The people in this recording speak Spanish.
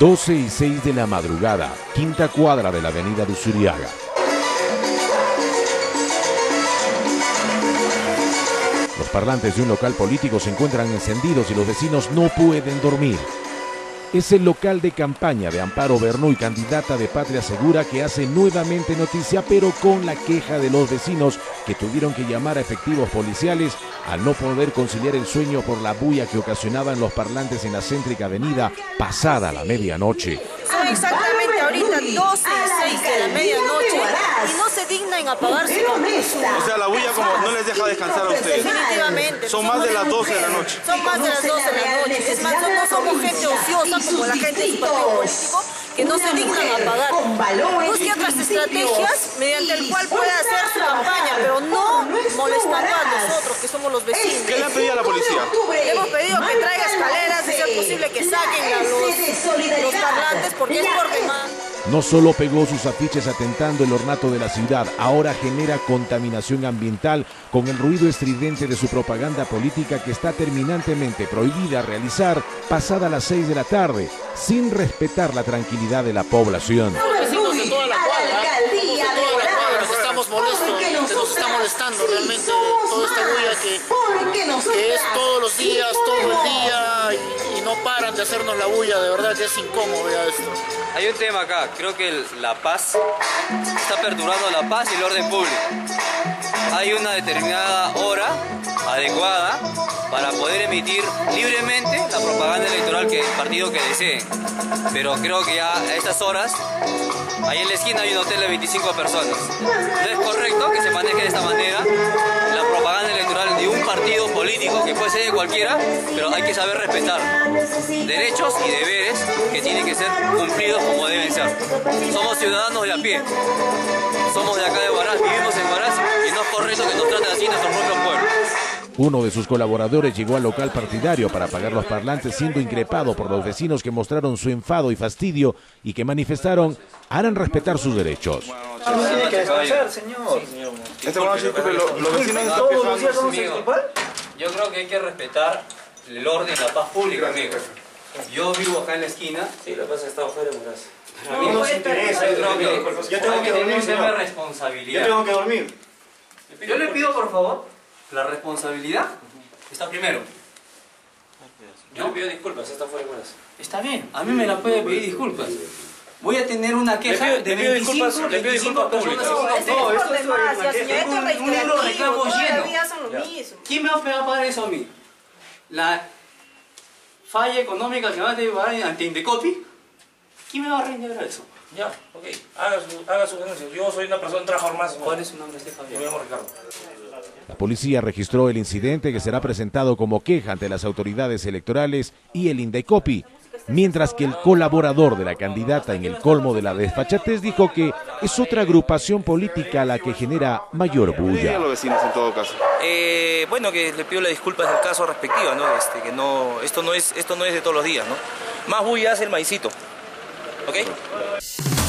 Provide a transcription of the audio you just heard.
12 y 6 de la madrugada, quinta cuadra de la avenida de Usuriaga. Los parlantes de un local político se encuentran encendidos y los vecinos no pueden dormir. Es el local de campaña de Amparo Bernoy, candidata de Patria Segura, que hace nuevamente noticia, pero con la queja de los vecinos que tuvieron que llamar a efectivos policiales al no poder conciliar el sueño por la bulla que ocasionaban los parlantes en la céntrica avenida pasada la medianoche. Son exactamente ahorita 12 y 6 de la medianoche apagar su O sea, la bulla como no les deja descansar a ustedes. Definitivamente. Son más de las 12 de la noche. Son más de las 12 de la noche. Es más, no somos gente ociosa como la gente de su partido político que no se dignan a pagar. Busque otras estrategias mediante el cual pueda hacer su campaña, pero no molestando a nosotros, que somos los vecinos. ¿Qué le han pedido a la policía? Le hemos pedido que traiga escaleras, de ser posible que saquen a los, los parlantes, porque es por demás. No solo pegó sus afiches atentando el ornato de la ciudad, ahora genera contaminación ambiental con el ruido estridente de su propaganda política que está terminantemente prohibida realizar pasada las 6 de la tarde, sin respetar la tranquilidad de la población. Estamos molestos, nos está molestando realmente toda esta bulla que, que es todos los días, todo el día y, y no paran de hacernos la bulla, de verdad que es incómodo ya esto. Hay un tema acá, creo que el- la paz está perturbando la paz y el orden público. Hay una determinada hora adecuada para poder emitir libremente la propaganda electoral que el partido que deseen. Pero creo que ya a estas horas, ahí en la esquina hay un hotel de 25 personas. No es correcto que se cualquiera, pero hay que saber respetar derechos y deberes que tienen que ser cumplidos como deben ser. Somos ciudadanos de a pie, somos de acá de Huaraz, vivimos en Huaraz y no es correcto que nos traten así nuestro propio pueblo. Uno de sus colaboradores llegó al local partidario para apagar los parlantes siendo increpado por los vecinos que mostraron su enfado y fastidio y que manifestaron harán respetar sus derechos. tiene que descansar, señor. Este bueno, disculpe, lo- los vecinos están A. Yo creo que hay que respetar el orden y la paz pública, amigo. Yo vivo acá en la esquina. Sí, lo que pasa es que está afuera, Muras. No nos interesa. Yo creo que Yo tengo que dormir, de señor. responsabilidad. Yo tengo que dormir. Yo le pido, por favor, la responsabilidad está primero. Yo le pido disculpas, está afuera, Muras. Está bien, a mí me la puede pedir disculpas. Voy a tener una queja Le pido- de le pido 25, disculpas- le pido 25 disculpas personas. un No, hotel. es por demás, ya, señor, esto es Un- un reiterativo, reclamo todos lleno. los días son lo mismo. ¿Quién me va a pegar para eso a mí? La falla económica que va a llevar ante Indecopi. ¿Quién me va a reintegrar eso? Ya, ok. Haga su, haga su denuncia. Yo soy una persona transformada. ¿Cuál es su nombre, este Yo Fabián? me llamo Ricardo. La policía registró el incidente que será presentado como queja ante las autoridades electorales y el INDECOPI, mientras que el colaborador de la candidata en el colmo de la desfachatez dijo que es otra agrupación política la que genera mayor ¿Qué dirían bulla. los vecinos en todo caso? Eh, bueno, que le pido las disculpas del caso respectivo, ¿no? Este, que no, esto no es, esto no es de todos los días, ¿no? Más bulla hace el maicito, ¿ok?